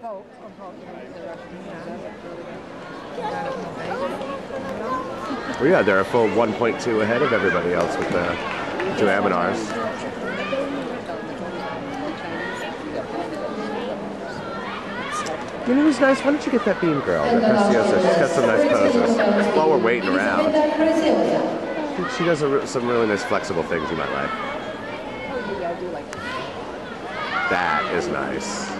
Well, yeah, they're a full 1.2 ahead of everybody else with the two Amanars. You know who's nice? Why don't you get that beam girl, that Preciosa? She's got some nice poses. While we're waiting around, she does a, some really nice flexible things you might like. That is nice.